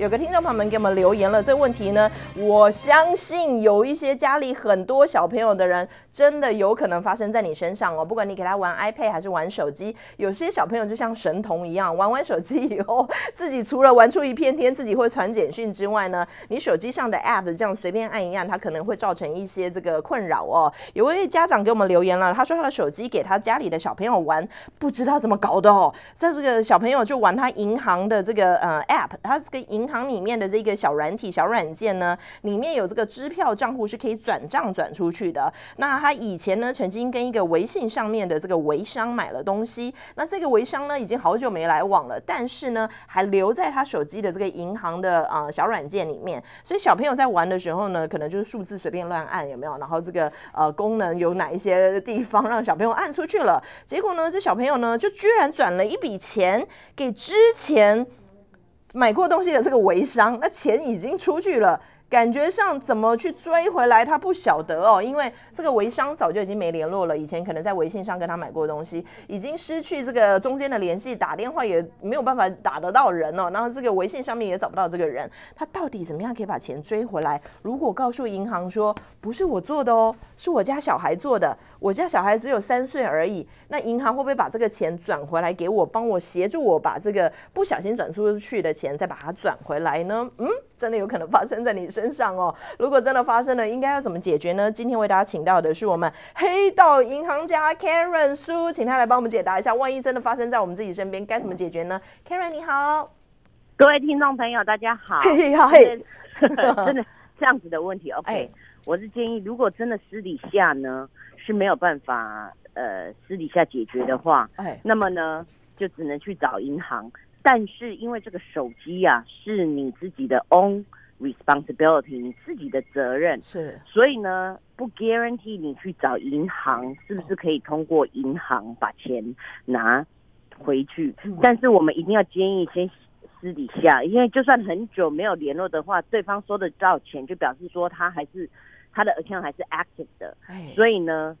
有个听众朋友们给我们留言了，这个问题呢，我相信有一些家里很多小朋友的人，真的有可能发生在你身上哦。不管你给他玩 iPad 还是玩手机，有些小朋友就像神童一样，玩完手机以后，自己除了玩出一片天，自己会传简讯之外呢，你手机上的 App 这样随便按一按，它可能会造成一些这个困扰哦。有位家长给我们留言了，他说他的手机给他家里的小朋友玩，不知道怎么搞的哦，在这个小朋友就玩他银行的这个呃 App，他这个银行里面的这个小软体、小软件呢，里面有这个支票账户是可以转账转出去的。那他以前呢，曾经跟一个微信上面的这个微商买了东西，那这个微商呢，已经好久没来往了，但是呢，还留在他手机的这个银行的啊小软件里面。所以小朋友在玩的时候呢，可能就是数字随便乱按，有没有？然后这个呃功能有哪一些地方让小朋友按出去了？结果呢，这小朋友呢，就居然转了一笔钱给之前买过东西的这个微商，那钱已经出去了。感觉上怎么去追回来，他不晓得哦，因为这个微商早就已经没联络了。以前可能在微信上跟他买过东西，已经失去这个中间的联系，打电话也没有办法打得到人哦。然后这个微信上面也找不到这个人，他到底怎么样可以把钱追回来？如果告诉银行说不是我做的哦，是我家小孩做的，我家小孩只有三岁而已，那银行会不会把这个钱转回来给我，帮我协助我把这个不小心转出去的钱再把它转回来呢？嗯，真的有可能发生在你身。上哦，如果真的发生了，应该要怎么解决呢？今天为大家请到的是我们黑道银行家 Karen 苏，请他来帮我们解答一下，万一真的发生在我们自己身边，该怎么解决呢？Karen 你好，各位听众朋友大家好，嘿嘿好嘿，真的这样子的问题，OK，我是建议，如果真的私底下呢是没有办法呃私底下解决的话，哎，那么呢就只能去找银行，但是因为这个手机呀是你自己的 own。responsibility，你自己的责任是，所以呢，不 guarantee 你去找银行是不是可以通过银行把钱拿回去？但是我们一定要建议先私底下，因为就算很久没有联络的话，对方收得到钱，就表示说他还是他的 account 还是 active 的。所以呢，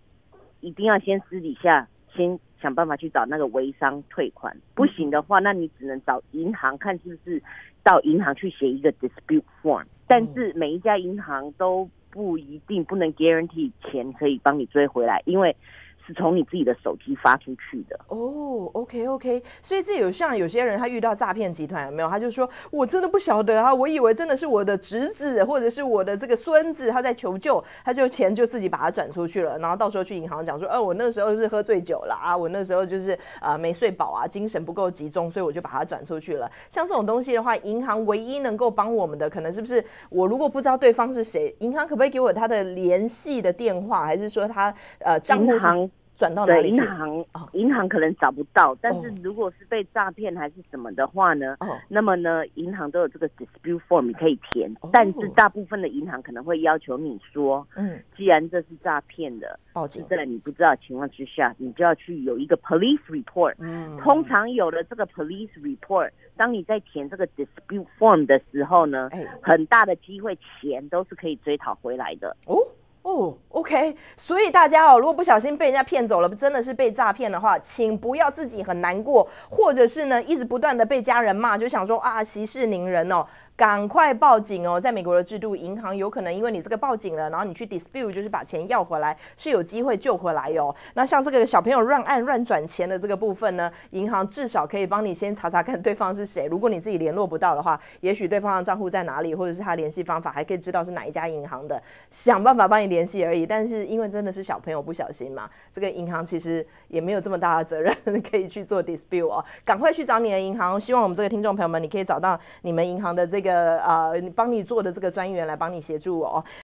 一定要先私底下先想办法去找那个微商退款。不行的话，那你只能找银行看是不是。到银行去写一个 dispute form，但是每一家银行都不一定不能 guarantee 钱可以帮你追回来，因为。是从你自己的手机发出去的哦，OK OK，所以这有像有些人他遇到诈骗集团有没有？他就说我真的不晓得啊，我以为真的是我的侄子或者是我的这个孙子他在求救，他就钱就自己把它转出去了，然后到时候去银行讲说，呃，我那时候是喝醉酒了啊，我那时候就是啊没睡饱啊，精神不够集中，所以我就把它转出去了。像这种东西的话，银行唯一能够帮我们的，可能是不是我如果不知道对方是谁，银行可不可以给我他的联系的电话，还是说他呃账户？转到哪里去？银行，银行可能找不到。但是如果是被诈骗还是什么的话呢？那么呢，银行都有这个 dispute form 你可以填。但是大部分的银行可能会要求你说，嗯，既然这是诈骗的，报警。在你不知道情况之下，你就要去有一个 police report。嗯，通常有了这个 police report，当你在填这个 dispute form 的时候呢，很大的机会钱都是可以追讨回来的。哦。哦，OK，所以大家哦，如果不小心被人家骗走了，真的是被诈骗的话，请不要自己很难过，或者是呢，一直不断的被家人骂，就想说啊，息事宁人哦。赶快报警哦！在美国的制度，银行有可能因为你这个报警了，然后你去 dispute，就是把钱要回来，是有机会救回来哟。那像这个小朋友乱按乱转钱的这个部分呢，银行至少可以帮你先查查看对方是谁。如果你自己联络不到的话，也许对方的账户在哪里，或者是他联系方法，还可以知道是哪一家银行的，想办法帮你联系而已。但是因为真的是小朋友不小心嘛，这个银行其实也没有这么大的责任可以去做 dispute 哦。赶快去找你的银行，希望我们这个听众朋友们，你可以找到你们银行的这个。呃呃，帮你做的这个专员来帮你协助哦。